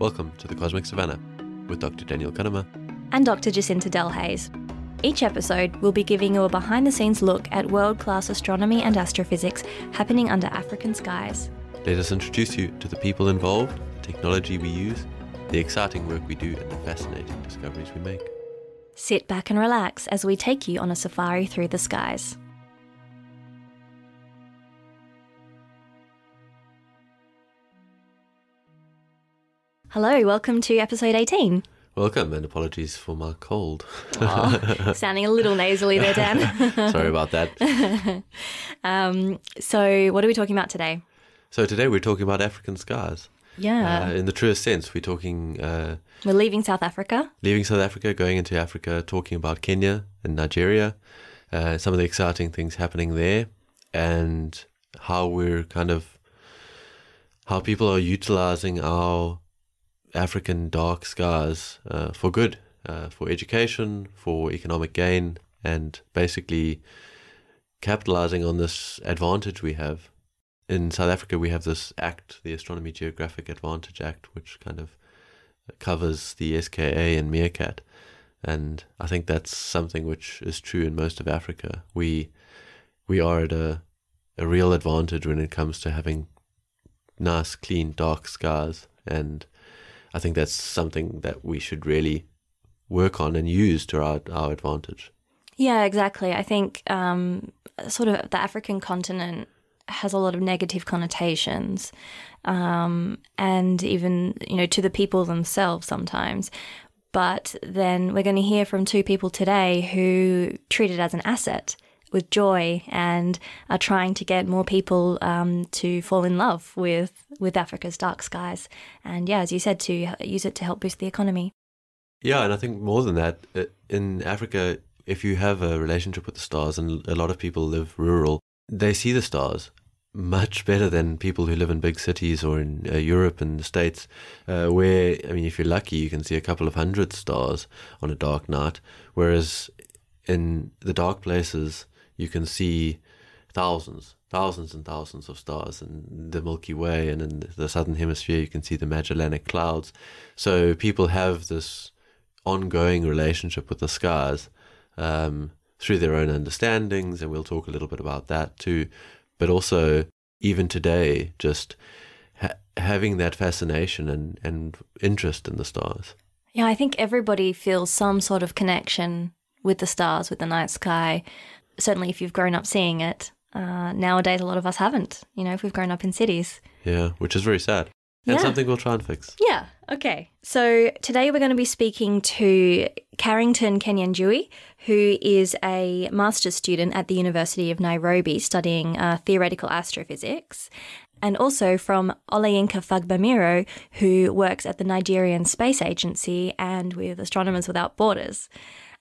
Welcome to the Cosmic Savannah with Dr. Daniel Cunnama. and Dr. Jacinta Delhaize. Each episode, we'll be giving you a behind the scenes look at world class astronomy and astrophysics happening under African skies. Let us introduce you to the people involved, the technology we use, the exciting work we do, and the fascinating discoveries we make. Sit back and relax as we take you on a safari through the skies. Hello, welcome to episode 18. Welcome and apologies for my cold. Aw, sounding a little nasally there, Dan. Sorry about that. um, so, what are we talking about today? So, today we're talking about African skies. Yeah, Uh, in the truest sense, we're talking uh, we're leaving South Africa. leaving South Africa, going into Africa, talking about Kenya and Nigeria, uh, some of the exciting things happening there, and how we're kind of how people are utilizing our African dark skies uh, for good, uh, for education, for economic gain, and basically capitalizing on this advantage we have. In South Africa, we have this act, the Astronomy Geographic Advantage Act, which kind of covers the SKA and Meerkat. And I think that's something which is true in most of Africa. We we are at a a real advantage when it comes to having nice, clean, dark skies. And I think that's something that we should really work on and use to our, our advantage. Yeah, exactly. I think um, sort of the African continent has a lot of negative connotations, um, and even you know to the people themselves sometimes. But then we're going to hear from two people today who treat it as an asset with joy and are trying to get more people um, to fall in love with with Africa's dark skies. And yeah, as you said, to use it to help boost the economy. Yeah, and I think more than that, in Africa, if you have a relationship with the stars, and a lot of people live rural, they see the stars much better than people who live in big cities or in uh, Europe and the States, uh, where, I mean, if you're lucky, you can see a couple of hundred stars on a dark night, whereas in the dark places, you can see thousands, thousands and thousands of stars in the Milky Way, and in the southern hemisphere, you can see the Magellanic Clouds. So people have this ongoing relationship with the skies um, through their own understandings, and we'll talk a little bit about that too. But also, even today, just ha- having that fascination and, and interest in the stars. Yeah, I think everybody feels some sort of connection with the stars, with the night sky. Certainly, if you've grown up seeing it. Uh, nowadays, a lot of us haven't, you know, if we've grown up in cities. Yeah, which is very sad. And Yeah. something we'll try and fix. Yeah, okay. So today we're going to be speaking to Carringtone Kinyanjui, who is a master's student at the University of Nairobi studying uh, theoretical astrophysics. And also from Olayinka Fagbemiro, who works at the Nigerian Space Agency and with Astronomers Without Borders.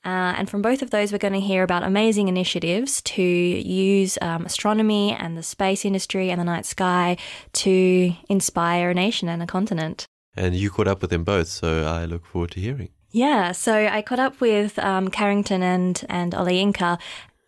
Uh, and from both of those, we're going to hear about amazing initiatives to use um, astronomy and the space industry and the night sky to inspire a nation and a continent. And you caught up with them both, so I look forward to hearing. Yeah, so I caught up with um, Carringtone and and Olayinka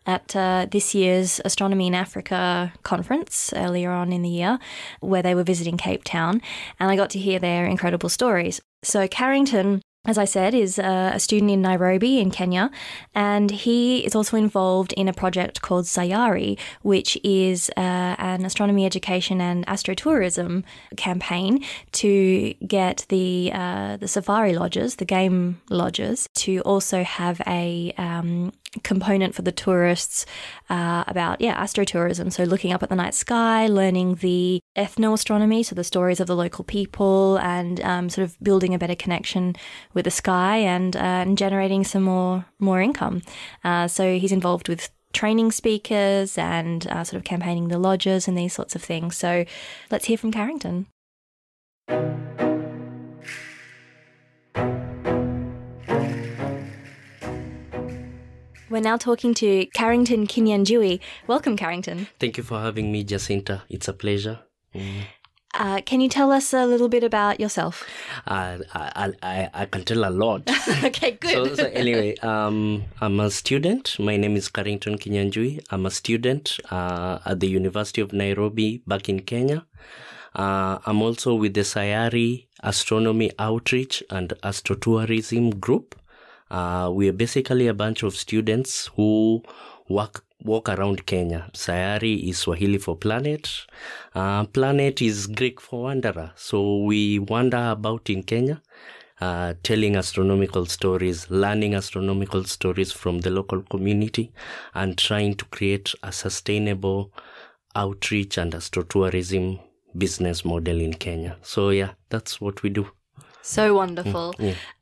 at uh, this year's Astronomy in Africa conference earlier on in the year, where they were visiting Cape Town, and I got to hear their incredible stories. So Carringtone. As I said, is a student in Nairobi in Kenya, and he is also involved in a project called Sayari, which is uh, an astronomy education and astrotourism campaign to get the uh, the safari lodges, the game lodges, to also have a um, component for the tourists uh, about yeah astrotourism. So looking up at the night sky, learning the ethnoastronomy, so the stories of the local people, and um, sort of building a better connection with the sky and, uh, and generating some more more income. Uh, so he's involved with training speakers and uh, sort of campaigning the lodges and these sorts of things. So let's hear from Carringtone. We're now talking to Carringtone Kinyanjui. Welcome, Carringtone. Thank you for having me, Jacinta. It's a pleasure. Uh, can you tell us a little bit about yourself? Uh, I, I, I can tell a lot. okay, good. so, so anyway, um, I'm a student. My name is Carringtone Kinyanjui. I'm a student uh, at the University of Nairobi back in Kenya. Uh, I'm also with the Sayari Astronomy Outreach and Astrotourism Group. Uh, we are basically a bunch of students who work walk around Kenya. Sayari is Swahili for planet. Uh, planet is Greek for wanderer. So we wander about in Kenya, uh, telling astronomical stories, learning astronomical stories from the local community, and trying to create a sustainable outreach and astrotourism business model in Kenya. So yeah, that's what we do. So wonderful.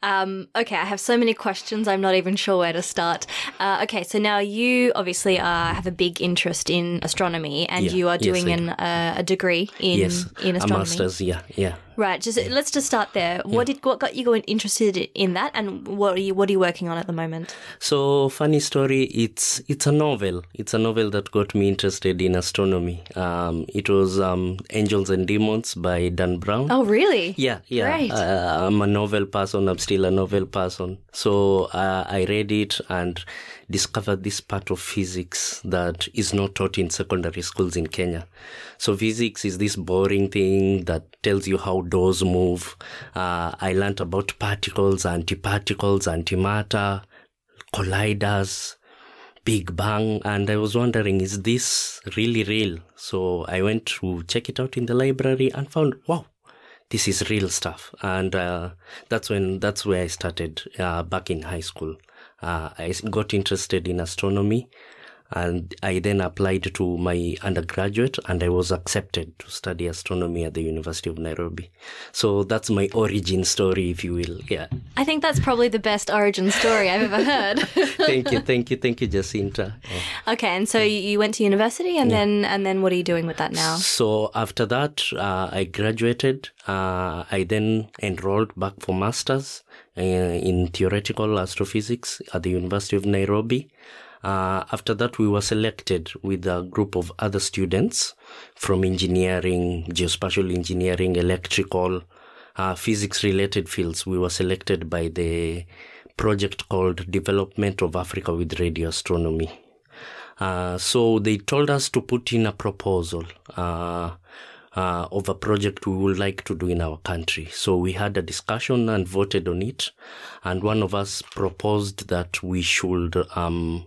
Um, okay, I have so many questions. I'm not even sure where to start. Uh, okay, so now you obviously uh, have a big interest in astronomy, and Yeah, you are doing I an, uh, a degree in yes, in a astronomy. master's. Yeah, yeah. Right. Just let's just start there. What did what got you going interested in that, and what are you what are you working on at the moment? So funny story. It's it's a novel. It's a novel that got me interested in astronomy. Um, it was um, Angels and Demons by Dan Brown. Oh, really? Yeah, yeah. Great. Uh, I'm a novel person. I'm still a novel person. So uh, I read it and discovered this part of physics that is not taught in secondary schools in Kenya. So physics is this boring thing that tells you how doors move. Uh, I learned about particles, antiparticles, antimatter, colliders, Big Bang, and I was wondering, is this really real? So I went to check it out in the library and found, wow, this is real stuff. And uh, that's when that's where I started uh, back in high school. Uh, I got interested in astronomy, and I then applied to my undergraduate, and I was accepted to study astronomy at the University of Nairobi. So that's my origin story, if you will. Yeah. I think that's probably the best origin story I've ever heard. thank you, thank you, thank you, Jacinta. Yeah. okay, and so you you went to university, and then and then what are you doing with that now? So after that, uh, I graduated. Uh, I then enrolled back for masters in theoretical astrophysics at the University of Nairobi. Uh, after that, we were selected with a group of other students from engineering, geospatial engineering, electrical, uh, physics-related fields. We were selected by the project called Development of Africa with Radio Astronomy. Uh, so they told us to put in a proposal uh, uh, of a project we would like to do in our country. So we had a discussion and voted on it. And one of us proposed that we should um,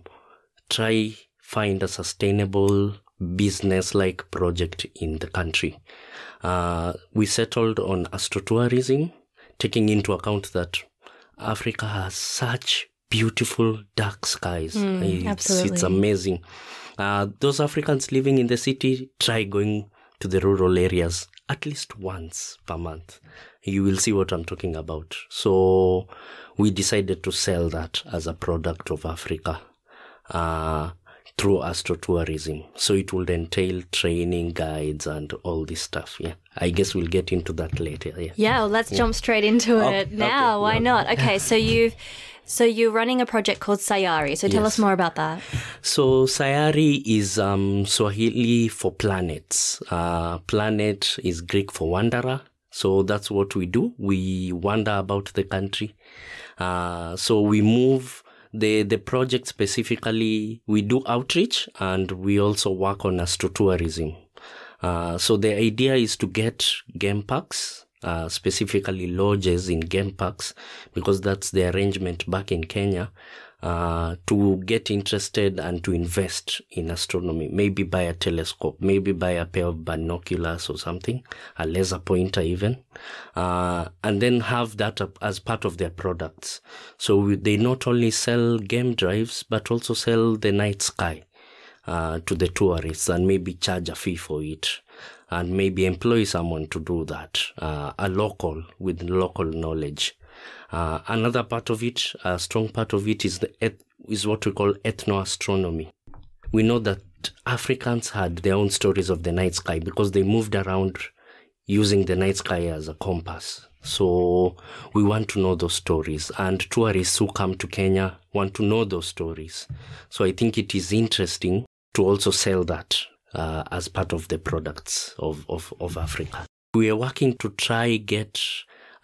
try find a sustainable business-like project in the country. Uh, we settled on astrotourism, taking into account that Africa has such beautiful dark skies. it's, absolutely. it's amazing. Uh, those Africans living in the city, try going to the rural areas at least once per month. You will see what I'm talking about. So we decided to sell that as a product of Africa. Uh, through astrotourism. So it would entail training guides and all this stuff. Yeah. I guess we'll get into that later. Yeah. Yeah, well, let's jump straight into Oh, it now. okay, Why yeah. not? Okay, so you've so you're running a project called Sayari. So tell Yes. us more about that. So Sayari is um, Swahili for planets. Uh, planet is Greek for wanderer. So that's what we do. We wander about the country. Uh, so we move the the project specifically. We do outreach and we also work on astrotourism. Uh, so the idea is to get game parks, uh, specifically lodges in game parks, because that's the arrangement back in Kenya, uh, to get interested and to invest in astronomy. Maybe buy a telescope, maybe buy a pair of binoculars or something, a laser pointer even, uh, and then have that as part of their products. So they not only sell game drives, but also sell the night sky uh, to the tourists and maybe charge a fee for it and maybe employ someone to do that, uh, a local with local knowledge. Uh, another part of it, a strong part of it is the eth- is what we call ethnoastronomy. We know that Africans had their own stories of the night sky because they moved around using the night sky as a compass. So we want to know those stories, and tourists who come to Kenya want to know those stories. So I think it is interesting to also sell that uh, as part of the products of, of, of Africa. We are working to try get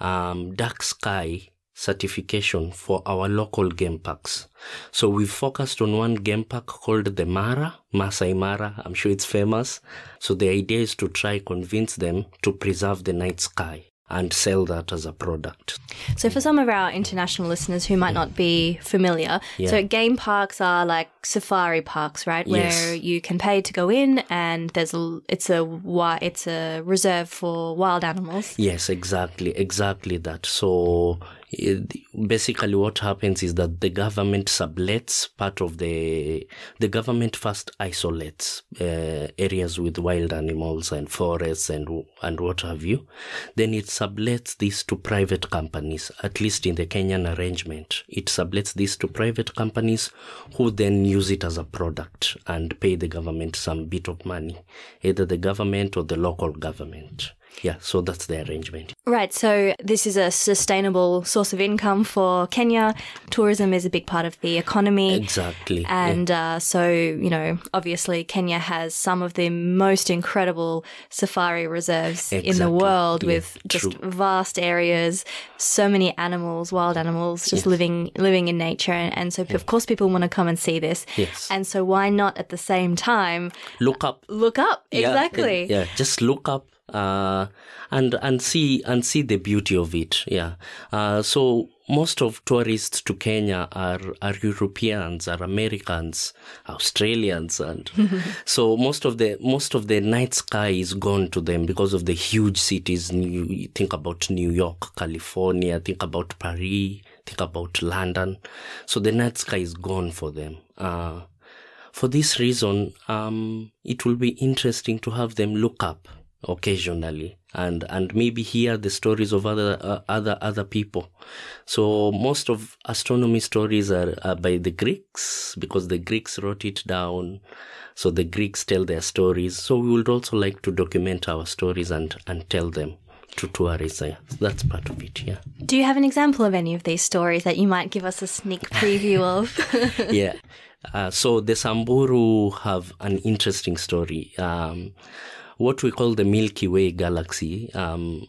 um, dark sky certification for our local game parks. So we've focused on one game park called the Mara, Maasai Mara. I'm sure it's famous. So the idea is to try convince them to preserve the night sky and sell that as a product. So, for some of our international listeners who might not be familiar, Yeah. so game parks are like safari parks, right? Where Yes. you can pay to go in, and there's a it's a it's a reserve for wild animals. Yes, exactly, exactly that. So basically, what happens is that the government sublets part of the the government first isolates uh, areas with wild animals and forests and and what have you. Then it sublets this to private companies. At least in the Kenyan arrangement, it sublets this to private companies who then use it as a product and pay the government some bit of money, either the government or the local government. Yeah, so that's the arrangement. Right. So this is a sustainable source of income for Kenya. Tourism is a big part of the economy. Exactly. yeah. And uh, so, you know, obviously Kenya has some of the most incredible safari reserves in the world Yeah, with just true. vast areas, so many animals, wild animals, just living living in nature. And, and so, of course, people want to come and see this. Yes. And so, why not at the same time look up. look up? Yeah, exactly. Yeah, just look up uh, and and see and see the beauty of it. Yeah. Uh, so most of tourists to Kenya are are Europeans, are Americans, Australians, and so most of the most of the night sky is gone to them because of the huge cities. New, you think about New York, California. Think about Paris. Think about London. So the night sky is gone for them. Uh, for this reason, um, it will be interesting to have them look up occasionally and and maybe hear the stories of other uh, other other people. So most of astronomy stories are, are by the Greeks because the Greeks wrote it down. So the Greeks tell their stories. So we would also like to document our stories and and tell them to tourists. That's part of it. Yeah. Do you have an example of any of these stories that you might give us a sneak preview of? yeah. Uh, so the Samburu have an interesting story. Um, what we call the Milky Way galaxy um,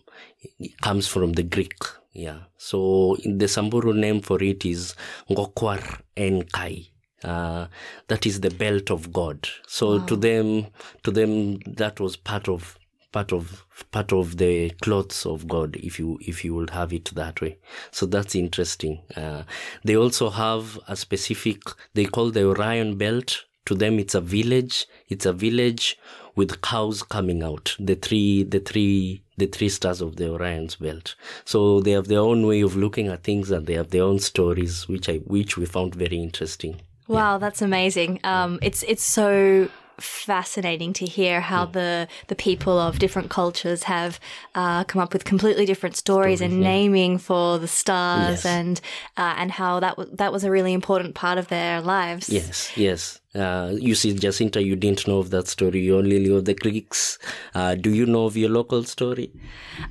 comes from the Greek. Yeah. So the Samburu name for it is Ngokwar Enkai. Uh, that is the belt of God. So to them, to them, that was part of part of part of the clothes of God, if you if you would have it that way. So that's interesting. Uh, they also have a specific. They call the Orion Belt. To them, it's a village. It's a village with cows coming out. The three, the three, the three stars of the Orion's belt. So they have their own way of looking at things, and they have their own stories, which I which we found very interesting. Wow, that's amazing. Um, it's it's so fascinating to hear how the the people of different cultures have uh, come up with completely different stories and naming for the stars Yes. and uh, and how that was that was a really important part of their lives. Yes, yes. Uh, you see, Jacinta, you didn't know of that story. You only knew of the Greeks. Uh, do you know of your local story?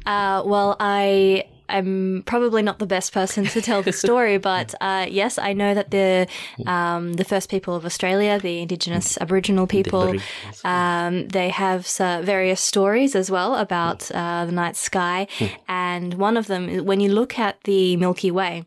Uh, well, I am probably not the best person to tell the story, but uh, yes, I know that the um, the first people of Australia, the Indigenous Aboriginal people, um, they have uh, various stories as well about uh, the night sky, and one of them, when you look at the Milky Way,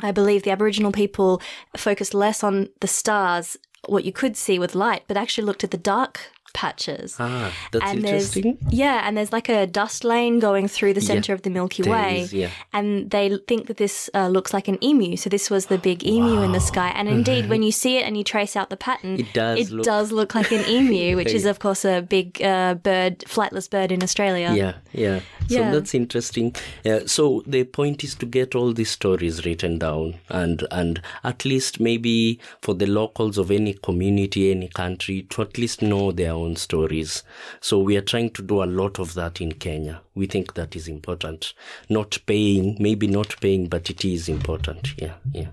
I believe the Aboriginal people focused less on the stars, what you could see with light, but actually looked at the dark patches. Ah, that's and interesting. yeah, and there's like a dust lane going through the center of the Milky There Way, is, yeah. and they think that this uh, looks like an emu. So this was the big emu in the sky, and indeed, when you see it and you trace out the pattern, It does it look- does look like an emu, which is of course a big uh, bird, flightless bird in Australia. Yeah, yeah. So that's interesting. Yeah, so the point is to get all these stories written down and and at least maybe for the locals of any community, any country, to at least know their own stories. So we are trying to do a lot of that in Kenya. We think that is important. Not paying, maybe not paying, but it is important. Yeah, yeah.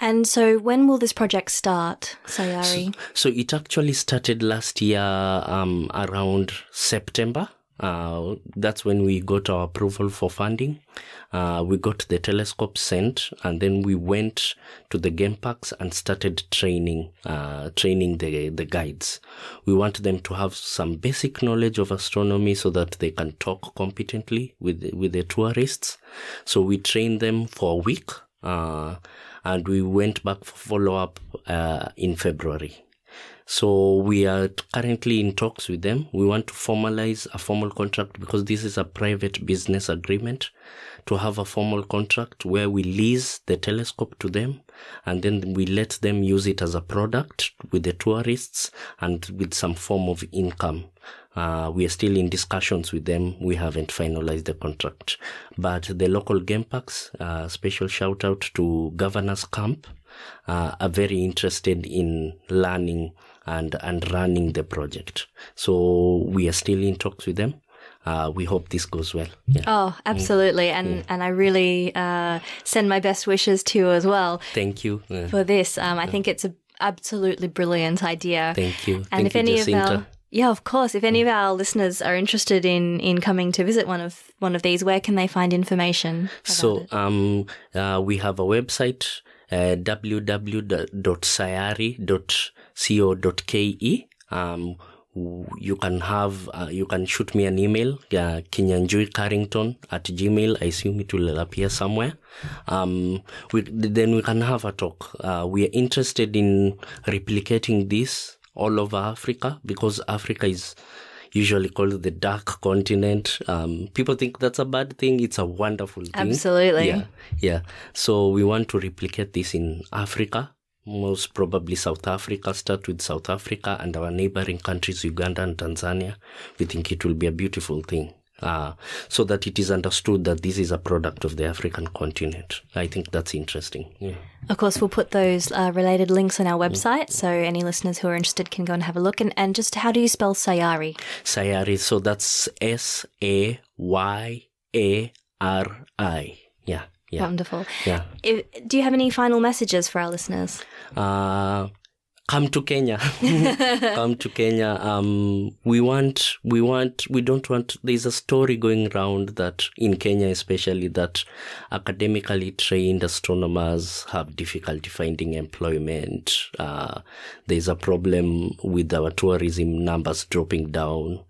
And so, when will this project start, Sayari? So it actually started last year um, around September. Uh, that's when we got our approval for funding. Uh, we got the telescope sent, and then we went to the game parks and started training, uh, training the the guides. We want them to have some basic knowledge of astronomy so that they can talk competently with with the tourists. So we trained them for a week, uh, and we went back for follow up uh, in February. So we are currently in talks with them. We want to formalize a formal contract because this is a private business agreement to have a formal contract where we lease the telescope to them and then we let them use it as a product with the tourists and with some form of income. Uh, we are still in discussions with them. We haven't finalized the contract. But the local game parks, uh, special shout out to Governor's Camp, uh, are very interested in learning and and running the project. So we are still in talks with them. Uh, we hope this goes well. Yeah. Oh, absolutely, and and I really uh, send my best wishes to you as well Thank you. Uh, for this. Um, I think it's a absolutely brilliant idea. thank you. and thank if you, any Jacinta. of our yeah, of course, if any of our listeners are interested in in coming to visit one of one of these, where can they find information? So um, uh, we have a website, uh, www.sayari.co.ke. Um, you can have, uh, you can shoot me an email, uh, Kinyanjui Carringtone at Gmail. I assume it will appear somewhere. Um, we, then we can have a talk. Uh, we are interested in replicating this all over Africa because Africa is usually called the dark continent. Um, people think that's a bad thing. It's a wonderful thing. Absolutely. Yeah. Yeah. So we want to replicate this in Africa, most probably South Africa, start with South Africa and our neighboring countries, Uganda and Tanzania. We think it will be a beautiful thing. Uh, so that it is understood that this is a product of the African continent. I think that's interesting. Yeah. Of course, we'll put those uh, related links on our Mm. website, so any listeners who are interested can go and have a look. And, and just how do you spell Sayari? Sayari. So that's S A Y A R I. Yeah. Yeah. Wonderful. Yeah. If, do you have any final messages for our listeners? uh, come to Kenya. come to Kenya. Um, we want, we want, we don't want, there's a story going around that in Kenya, especially that academically trained astronomers have difficulty finding employment. Uh, there's a problem with our tourism numbers dropping down.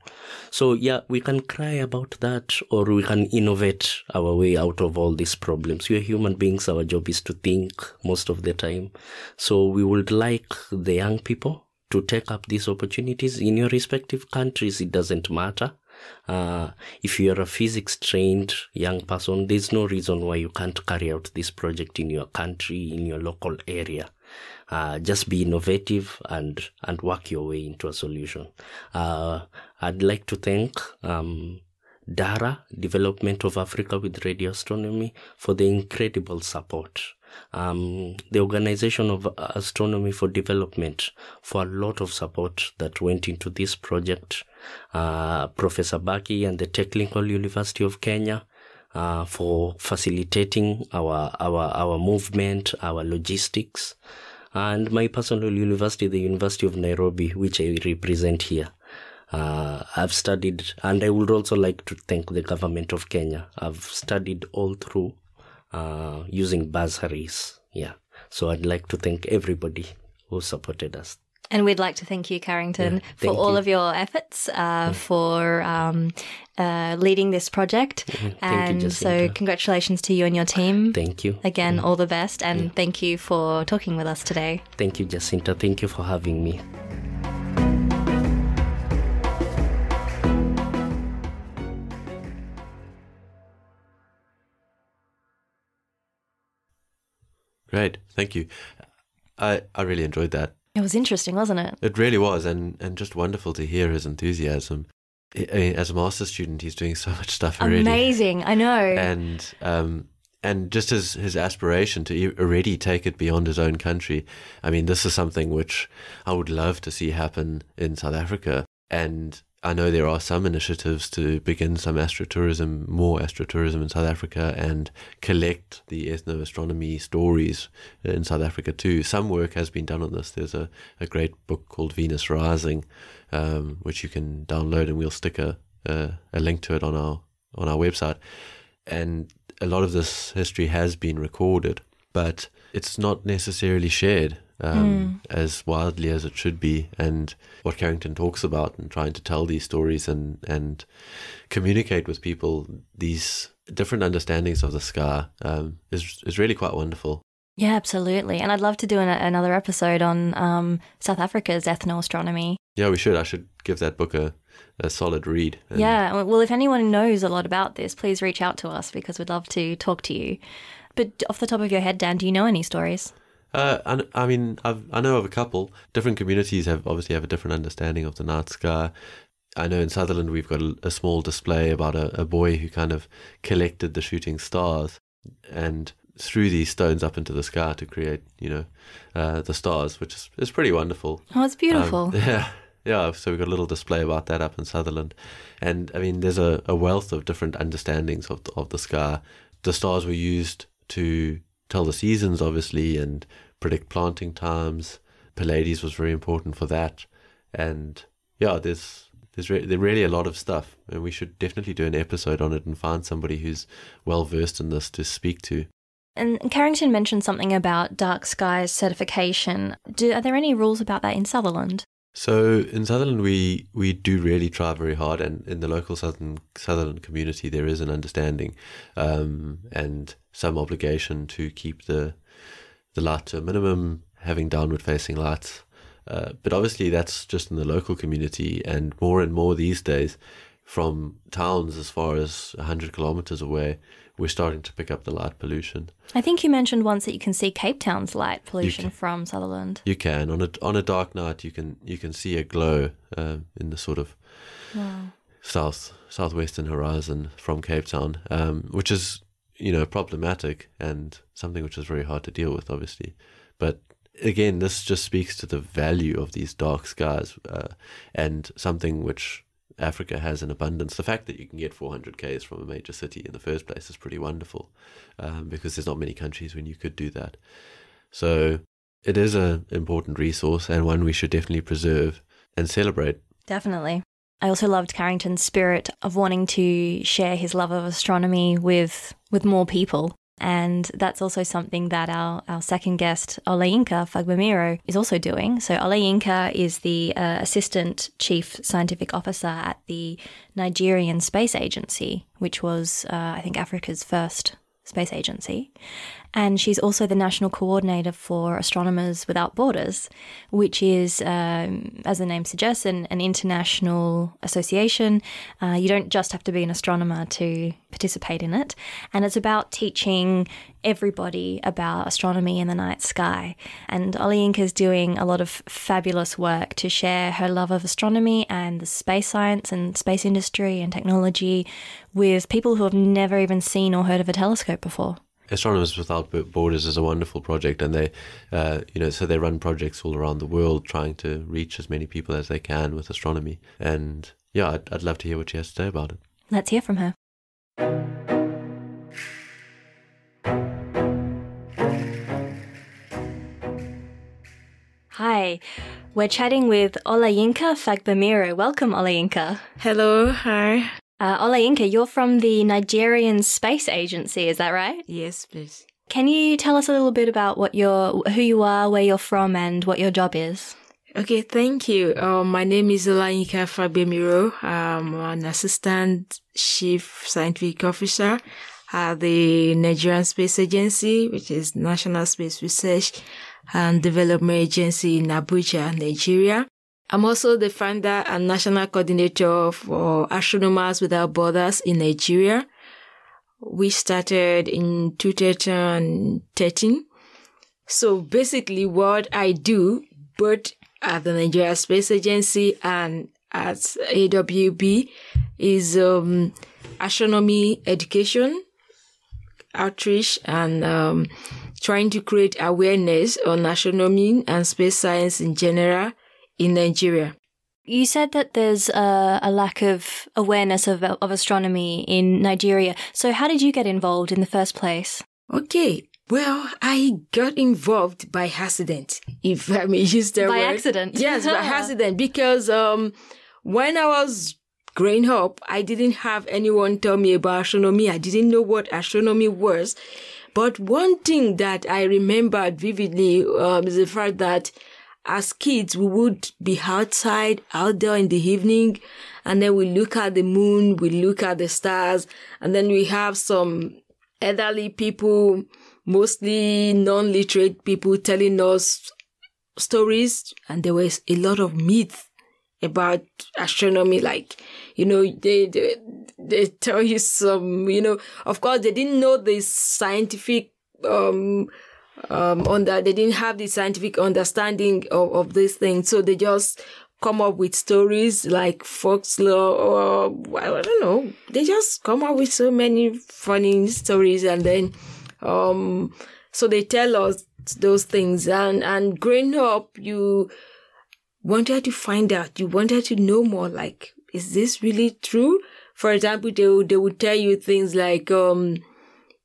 So yeah, we can cry about that or we can innovate our way out of all these problems. We are human beings. Our job is to think most of the time. So we would like the young people to take up these opportunities in your respective countries. It doesn't matter. Uh, if you're a physics trained young person, there's no reason why you can't carry out this project in your country, in your local area. Uh, just be innovative and, and work your way into a solution. Uh, I'd like to thank, um, DARA, Development of Africa with Radio Astronomy, for the incredible support. Um, the Organization of Astronomy for Development for a lot of support that went into this project. Uh, Professor Baki and the Technical University of Kenya uh, for facilitating our, our, our movement, our logistics, and my personal university, the University of Nairobi, which I represent here. Uh, I've studied, and I would also like to thank the government of Kenya. I've studied all through uh, using bursaries. Yeah. So I'd like to thank everybody who supported us. And we'd like to thank you, Carringtone, Yeah, for thank all you. of your efforts, uh, for um, uh, leading this project. Mm-hmm. you, and so, congratulations to you and your team. Thank you. Again, all the best, and thank you for talking with us today. Thank you, Jacinta. Thank you for having me. Great, thank you. I I really enjoyed that. It was interesting, wasn't it? It really was, and and just wonderful to hear his enthusiasm. I- I mean, as a master's student, he's doing so much stuff already, Amazing, I know. and um, and just his his aspiration to already take it beyond his own country. I mean, this is something which I would love to see happen in South Africa, and I know there are some initiatives to begin some astrotourism, more astrotourism in South Africa, and collect the ethnoastronomy stories in South Africa too. Some work has been done on this. There's a, a great book called Venus Rising, um, which you can download, and we'll stick a, uh, a link to it on our on our website, and a lot of this history has been recorded, but it's not necessarily shared um, as wildly as it should be. And what Carringtone talks about and trying to tell these stories and and communicate with people these different understandings of the scar um, is is really quite wonderful. Yeah, absolutely. And I'd love to do an, another episode on um, South Africa's ethnoastronomy. Yeah, we should. I should give that book a, a solid read. And Yeah, well, if anyone knows a lot about this, please reach out to us because we'd love to talk to you. But off the top of your head, Dan, do you know any stories? Uh, and I mean, I've, I know of a couple. Different communities have obviously have a different understanding of the Night Scar. I know in Sutherland we've got a, a small display about a, a boy who kind of collected the shooting stars and threw these stones up into the sky to create, you know, uh, the stars, which is, is pretty wonderful. Oh, it's beautiful. Um, yeah, yeah. So we've got a little display about that up in Sutherland, and I mean, there's a, a wealth of different understandings of the, of the sky. The stars were used to tell the seasons, obviously, and predict planting times. Pleiades was very important for that, and yeah, there's there's re- there really a lot of stuff, and we should definitely do an episode on it and find somebody who's well versed in this to speak to. And Carringtone mentioned something about dark skies certification. Do, are there any rules about that in Sutherland? So in Sutherland, we we do really try very hard, and in the local southern Sutherland community, there is an understanding um, and some obligation to keep the the light to a minimum, having downward facing lights. Uh, but obviously, that's just in the local community, and more and more these days, from towns as far as hundred kilometers away, we're starting to pick up the light pollution. I think you mentioned once that you can see Cape Town's light pollution from Sutherland. You can on a on a dark night, you can you can see a glow uh, in the sort of Wow. south southwestern horizon from Cape Town, um, which is you know problematic and something which is very hard to deal with, obviously. But again, this just speaks to the value of these dark skies uh, and something which Africa has in abundance. The fact that you can get 400 k's from a major city in the first place is pretty wonderful, um, because there's not many countries when you could do that. So it is an important resource and one we should definitely preserve and celebrate. Definitely. I also loved Carringtone's spirit of wanting to share his love of astronomy with with more people. And that's also something that our, our second guest, Olayinka Fagbemiro, is also doing. So Oleinka is the uh, Assistant Chief Scientific Officer at the Nigerian Space Agency, which was, uh, I think, Africa's first space agency. And she's also the national coordinator for Astronomers Without Borders, which is, um, as the name suggests, an, an international association. Uh, you don't just have to be an astronomer to participate in it. And it's about teaching everybody about astronomy in the night sky. And Oli Olayinka is doing a lot of fabulous work to share her love of astronomy and the space science and space industry and technology with people who have never even seen or heard of a telescope before. Astronomers Without Borders is a wonderful project, and they, uh, you know, so they run projects all around the world, trying to reach as many people as they can with astronomy. And yeah, I'd, I'd love to hear what she has to say about it. Let's hear from her. Hi, we're chatting with Olayinka Fagbemiro. Welcome, Olayinka. Hello, hi. Uh, Oleinka, you're from the Nigerian Space Agency, is that right? Yes, please. Can you tell us a little bit about what your, who you are, where you're from, and what your job is? Okay, thank you. Um, my name is Olayinka Fagbemiro. I'm an assistant chief scientific officer at the Nigerian Space Agency, which is National Space Research and Development Agency in Abuja, Nigeria. I'm also the founder and national coordinator for Astronomers Without Borders in Nigeria. We started in 2013. So basically what I do, both at the Nigeria Space Agency and at AWB is um, astronomy education, outreach, and um, trying to create awareness on astronomy and space science in general in Nigeria. You said that there's a, a lack of awareness of, of astronomy in Nigeria. So, how did you get involved in the first place? Okay. Well, I got involved by accident, if I may use that By word. accident? Yes, by accident, because um, when I was growing up, I didn't have anyone tell me about astronomy. I didn't know what astronomy was. But one thing that I remembered vividly um, is the fact that as kids, we would be outside, out there in the evening, and then we look at the moon, we look at the stars, and then we have some elderly people, mostly non-literate people telling us stories, and there was a lot of myth about astronomy. Like, you know, they, they, they tell you some, you know, of course they didn't know the scientific, um, um, on that they didn't have the scientific understanding of, of this thing. So they just come up with stories like folklore or I don't know. They just come up with so many funny stories and then, um, so they tell us those things and, and growing up, you wanted to find out, you wanted to know more like, is this really true? For example, they would, they would tell you things like, um,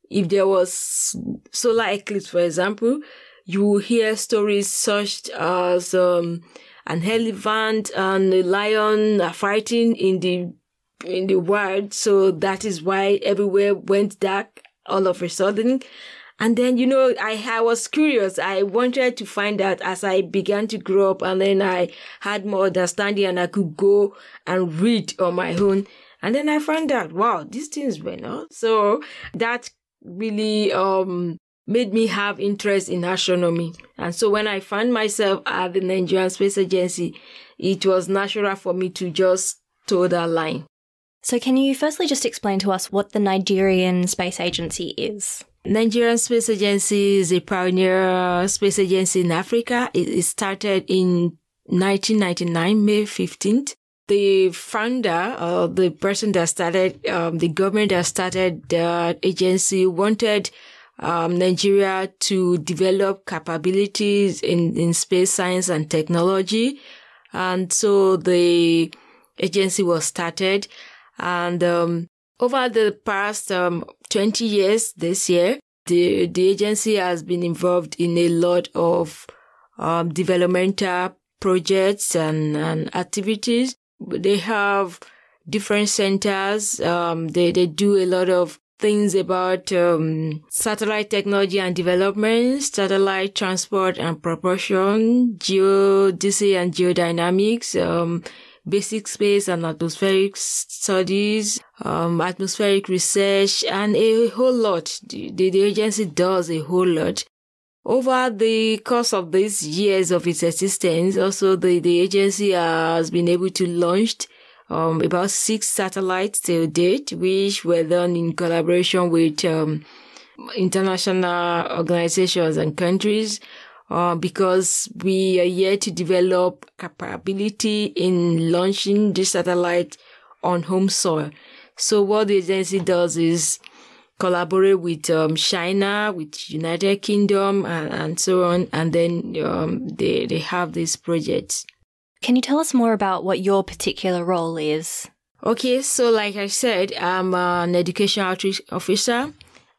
if there was solar eclipse, for example, you will hear stories such as, um, an elephant and a lion are fighting in the in the wild. So that is why everywhere went dark all of a sudden. And then, you know, I, I was curious. I wanted to find out as I began to grow up and then I had more understanding and I could go and read on my own. And then I found out, wow, these things were not. So that really, um, made me have interest in astronomy. And so when I found myself at the Nigerian Space Agency, it was natural for me to just toe that line. So can you firstly just explain to us what the Nigerian Space Agency is? Nigerian Space Agency is a pioneer space agency in Africa. It started in 1999, May 15th. The founder, or the person that started, um, the government that started the agency wanted um, Nigeria to develop capabilities in, in space science and technology. And so the agency was started. And um, over the past um, 20 years, this year, the, the agency has been involved in a lot of um, developmental projects and, and activities. They have different centers. Um, they, they do a lot of things about um, satellite technology and development, satellite transport and propulsion, geodesy and geodynamics, um, basic space and atmospheric studies, um, atmospheric research, and a whole lot. The, the agency does a whole lot. Over the course of these years of its existence, also the, the agency has been able to launch um, about six satellites to date, which were done in collaboration with um, international organizations and countries. Uh, because we are yet to develop capability in launching this satellite on home soil. So what the agency does is collaborate with um, China, with United Kingdom, and, and so on, and then um, they they have these projects. Can you tell us more about what your particular role is? Okay, so like I said, I'm an education outreach officer,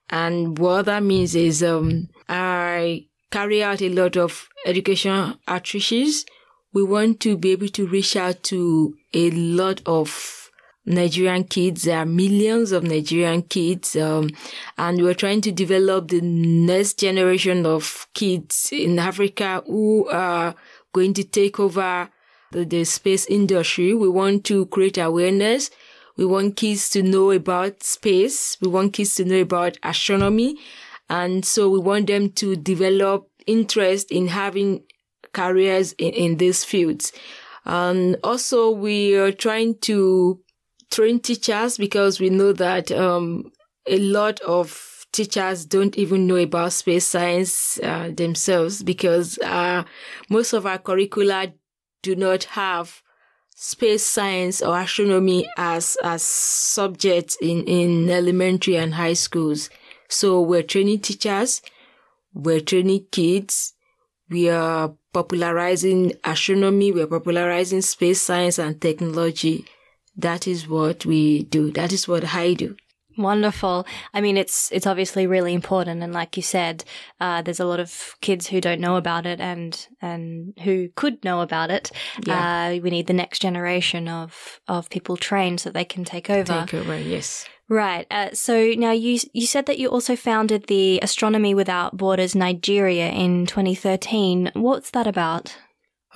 and what that means is um, I carry out a lot of education outreaches. We want to be able to reach out to a lot of Nigerian kids. There are millions of Nigerian kids, um, and we're trying to develop the next generation of kids in Africa who are going to take over the, the space industry. We want to create awareness. We want kids to know about space. We want kids to know about astronomy. And so we want them to develop interest in having careers in, in these fields. And also we are trying to train teachers because we know that, um, a lot of teachers don't even know about space science uh, themselves because uh, most of our curricula do not have space science or astronomy as as subjects in in elementary and high schools so we're training teachers we're training kids we are popularizing astronomy we're popularizing space science and technology that is what we do that is what i do Wonderful. I mean, it's it's obviously really important, and like you said, uh, there's a lot of kids who don't know about it, and and who could know about it. Yeah. Uh, we need the next generation of of people trained so they can take over. Take over, yes. Right. Uh, so now you you said that you also founded the Astronomy Without Borders Nigeria in 2013. What's that about?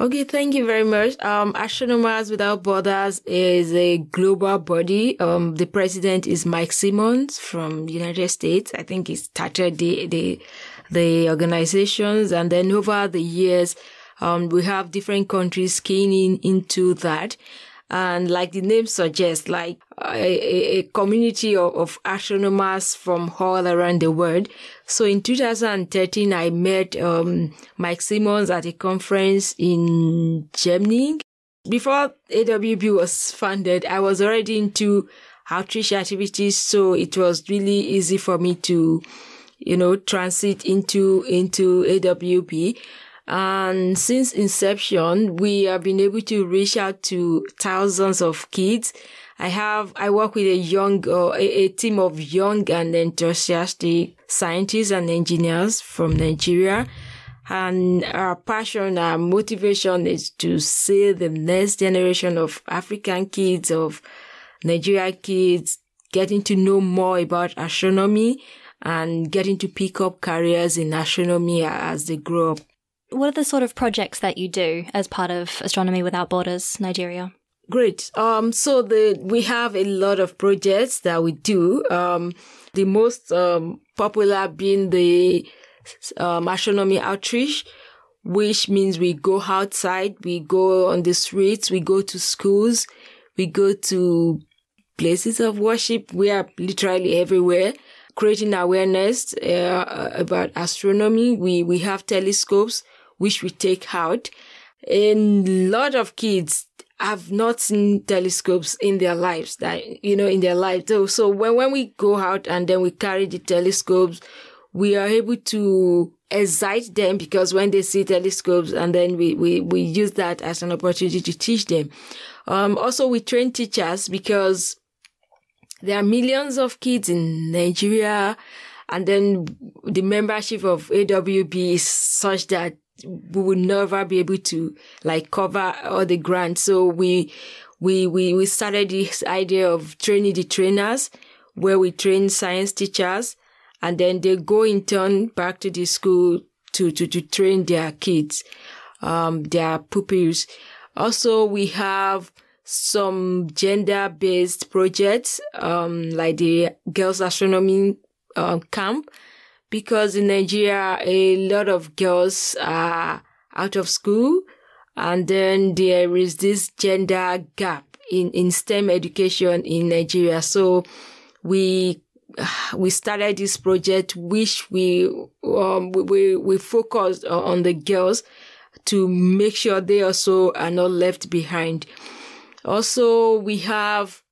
Okay, thank you very much. Um, Astronomers Without Borders is a global body. Um, the president is Mike Simmons from United States. I think he started the, the, the organizations and then over the years, um, we have different countries keying in into that. And like the name suggests, like a, a community of, of, astronomers from all around the world. So in 2013, I met um, Mike Simmons at a conference in Germany. Before AWB was founded, I was already into outreach activities, so it was really easy for me to, you know, transit into into AWB. And since inception, we have been able to reach out to thousands of kids. I have, I work with a young, uh, a, a, team of young and enthusiastic scientists and engineers from Nigeria. And our passion, our motivation is to see the next generation of African kids, of Nigeria kids, getting to know more about astronomy and getting to pick up careers in astronomy as they grow up. What are the sort of projects that you do as part of Astronomy Without Borders Nigeria? Great. Um, so the we have a lot of projects that we do. Um, the most um, popular being the um, astronomy outreach, which means we go outside, we go on the streets, we go to schools, we go to places of worship. We are literally everywhere, creating awareness uh, about astronomy. We we have telescopes which we take out. A lot of kids have not seen telescopes in their lives that, you know, in their lives. So, so when, when we go out and then we carry the telescopes, we are able to excite them because when they see telescopes and then we, we, we use that as an opportunity to teach them. Um, also we train teachers because there are millions of kids in Nigeria and then the membership of AWB is such that we would never be able to like cover all the grants. So we, we, we, we started this idea of training the trainers where we train science teachers and then they go in turn back to the school to, to, to train their kids, um, their pupils. Also, we have some gender-based projects, um, like the girls astronomy uh, camp because in Nigeria, a lot of girls are out of school and then there is this gender gap in, in STEM education in Nigeria. So we we started this project which we um, we we focused on the girls to make sure they also are not left behind. Also, we have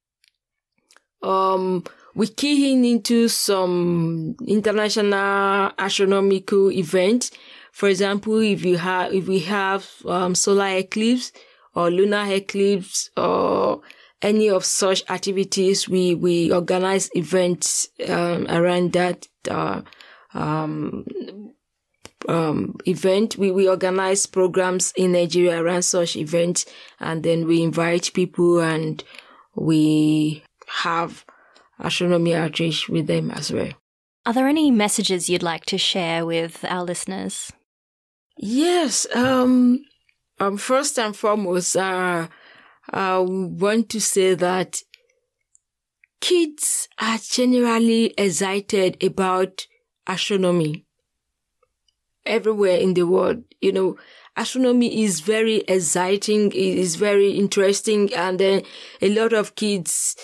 um we key in into some international astronomical events. For example, if you have, if we have um, solar eclipse or lunar eclipse or any of such activities, we, we organize events um, around that uh, um, um, event. We, we organize programs in Nigeria around such events and then we invite people and we have astronomy outreach with them as well. Are there any messages you'd like to share with our listeners? Yes. Um, um, first and foremost, uh, I want to say that kids are generally excited about astronomy everywhere in the world. You know, astronomy is very exciting, it is very interesting, and then a lot of kids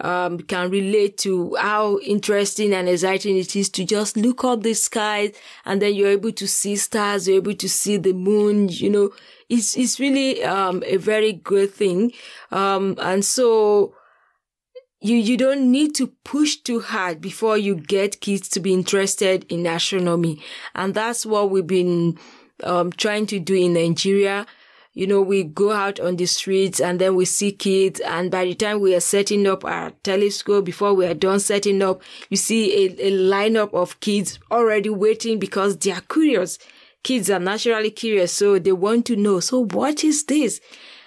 um, can relate to how interesting and exciting it is to just look up the sky and then you're able to see stars, you're able to see the moon, you know, it's, it's really, um, a very good thing. Um, and so you, you don't need to push too hard before you get kids to be interested in astronomy. And that's what we've been, um, trying to do in Nigeria you know, we go out on the streets and then we see kids. And by the time we are setting up our telescope, before we are done setting up, you see a, a lineup of kids already waiting because they are curious. Kids are naturally curious, so they want to know. So what is this?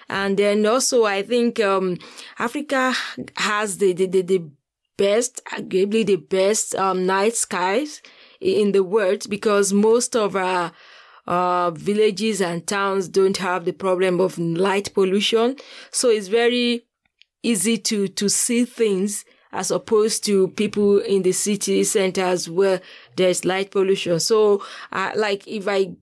And then also, I think um, Africa has the, the, the, the best, arguably the best um, night skies in the world because most of our uh, villages and towns don't have the problem of light pollution. So it's very easy to, to see things as opposed to people in the city centers where there's light pollution. So, uh, like if I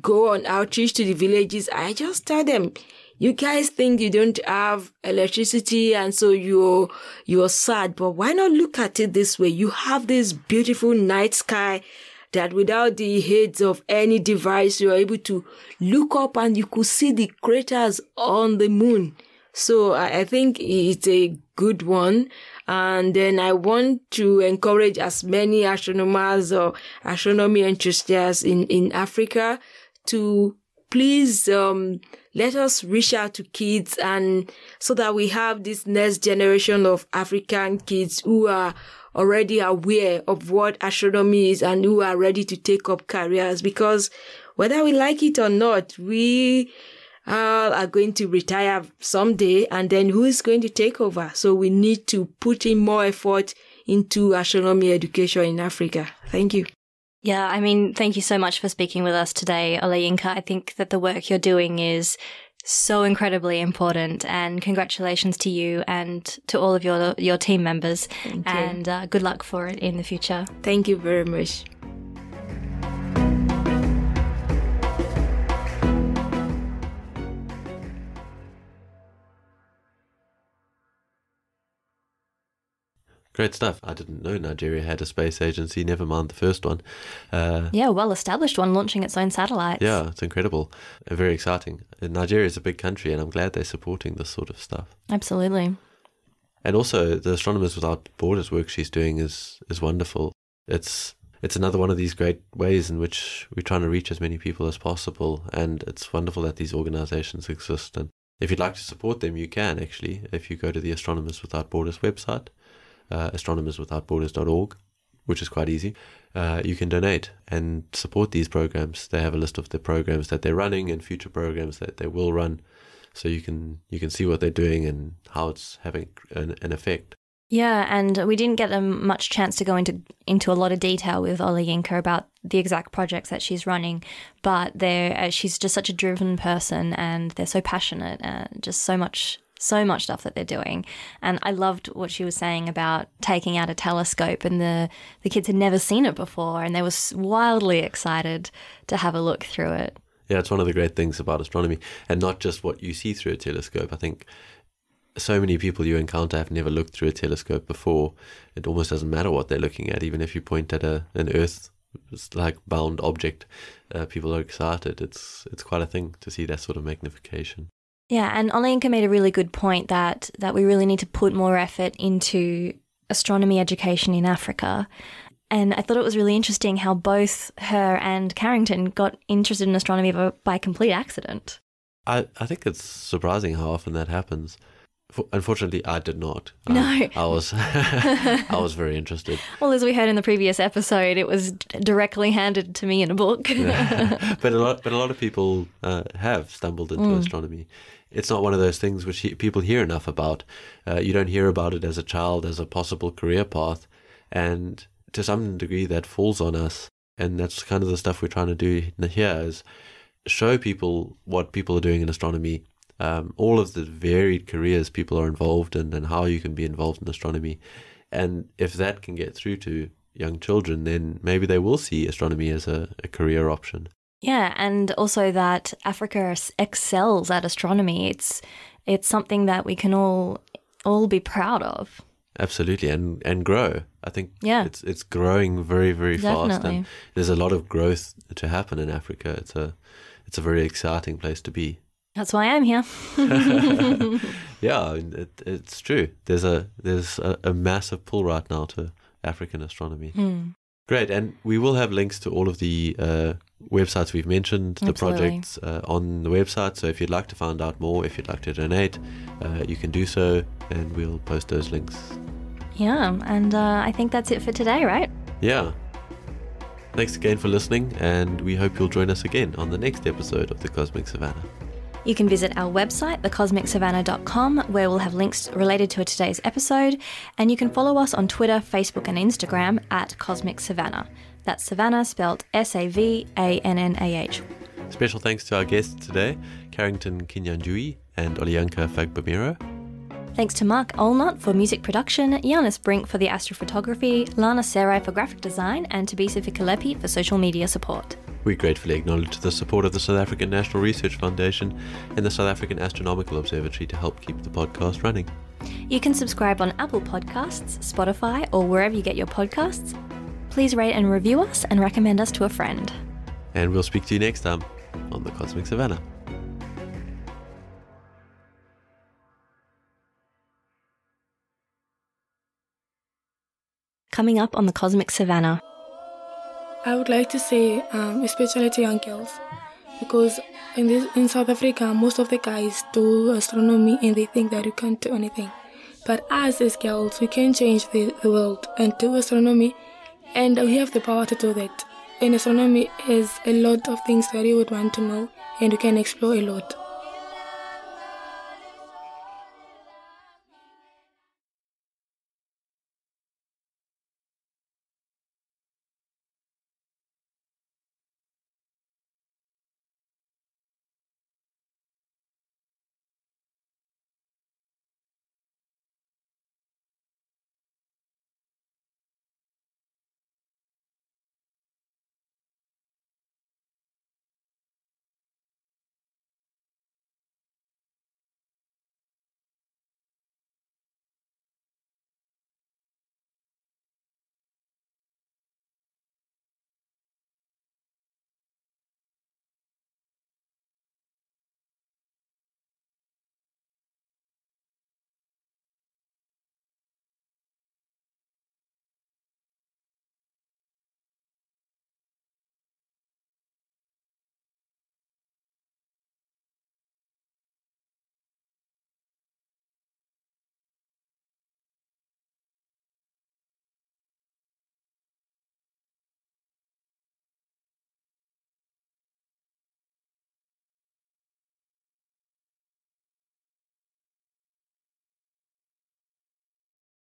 go on outreach to the villages, I just tell them, you guys think you don't have electricity and so you're, you're sad, but why not look at it this way? You have this beautiful night sky that without the aid of any device, you're able to look up and you could see the craters on the moon. So I think it's a good one. And then I want to encourage as many astronomers or astronomy enthusiasts in, in Africa to please, um, let us reach out to kids and so that we have this next generation of African kids who are already aware of what astronomy is and who are ready to take up careers because whether we like it or not, we uh, are going to retire someday and then who is going to take over? So we need to put in more effort into astronomy education in Africa. Thank you. Yeah, I mean, thank you so much for speaking with us today, Olayinka. I think that the work you're doing is so incredibly important and congratulations to you and to all of your your team members Thank and uh, good luck for it in the future. Thank you very much. Great stuff. I didn't know Nigeria had a space agency, never mind the first one. Uh, Yeah, well established one launching its own satellites. yeah, it's incredible. Uh, very exciting. Uh, Nigeria is a big country, and I'm glad they're supporting this sort of stuff. Absolutely. And also, the Astronomers Without Borders work she's doing is is wonderful. It's it's another one of these great ways in which we're trying to reach as many people as possible, and it's wonderful that these organizations exist. And if you'd like to support them, you can actually if you go to the Astronomers Without Borders website, uh, astronomerswithoutborders.org, which is quite easy. Uh, you can donate and support these programs. They have a list of the programs that they're running and future programs that they will run, so you can you can see what they're doing and how it's having an, an effect. Yeah, and we didn't get um, much chance to go into into a lot of detail with Olayinka about the exact projects that she's running, but they're uh, she's just such a driven person, and they're so passionate, and just so much so much stuff that they're doing. And I loved what she was saying about taking out a telescope, and the the kids had never seen it before, and they were wildly excited to have a look through it. Yeah, it's one of the great things about astronomy, and not just what you see through a telescope. I think so many people you encounter have never looked through a telescope before. It almost doesn't matter what they're looking at, even if you point at a an Earth like bound object, uh, people are excited. It's it's quite a thing to see that sort of magnification. Yeah, and Olayinka made a really good point that that we really need to put more effort into astronomy education in Africa. And I thought it was really interesting how both her and Carringtone got interested in astronomy by, by complete accident. I, I think it's surprising how often that happens. For, unfortunately, I did not. No. I, I was I was very interested. Well, as we heard in the previous episode, it was d- directly handed to me in a book. but a lot, but a lot of people uh, have stumbled into astronomy. It's not one of those things which he, people hear enough about. Uh, you don't hear about it as a child as a possible career path, and to some degree that falls on us. And that's kind of the stuff we're trying to do here is show people what people are doing in astronomy, um, all of the varied careers people are involved in, and how you can be involved in astronomy. And if that can get through to young children, then maybe they will see astronomy as a, a career option. Yeah, and also that Africa excels at astronomy. It's it's something that we can all all be proud of. Absolutely, and and grow. I think Yeah. it's it's growing very very fast, Definitely. and there's a lot of growth to happen in Africa. It's a it's a very exciting place to be. That's why I'm here. Yeah, it, it's true. There's a there's a, a massive pull right now to African astronomy. Hmm. Great, and we will have links to all of the uh, websites we've mentioned, the Absolutely. projects uh, on the website. So if you'd like to find out more, if you'd like to donate, uh, you can do so, and we'll post those links. Yeah, and uh, I think that's it for today, right? Yeah. Thanks again for listening, and we hope you'll join us again on the next episode of the Cosmic Savannah. You can visit our website, thecosmicsavannah.com, where we'll have links related to today's episode, and you can follow us on Twitter, Facebook, and Instagram at Cosmic Savannah. That's Savannah spelled S A V A N N A H. Special thanks to our guests today, Carringtone Kinyanjui and Olayinka Fagbemiro. Thanks to Mark Allnutt for music production, Janus Brink for the astrophotography, Lana Ceraj for graphic design, and Thabisa Fikelepi for social media support. We gratefully acknowledge the support of the South African National Research Foundation and the South African Astronomical Observatory to help keep the podcast running. You can subscribe on Apple Podcasts, Spotify, or wherever you get your podcasts. Please rate and review us and recommend us to a friend. And we'll speak to you next time on the Cosmic Savannah. Coming up on the Cosmic Savannah. I would like to say, um, especially to young girls, because in this in South Africa, most of the guys do astronomy and they think that you can't do anything. But us as girls, we can change the, the world and do astronomy, and we have the power to do that. And astronomy is a lot of things that you would want to know, and you can explore a lot.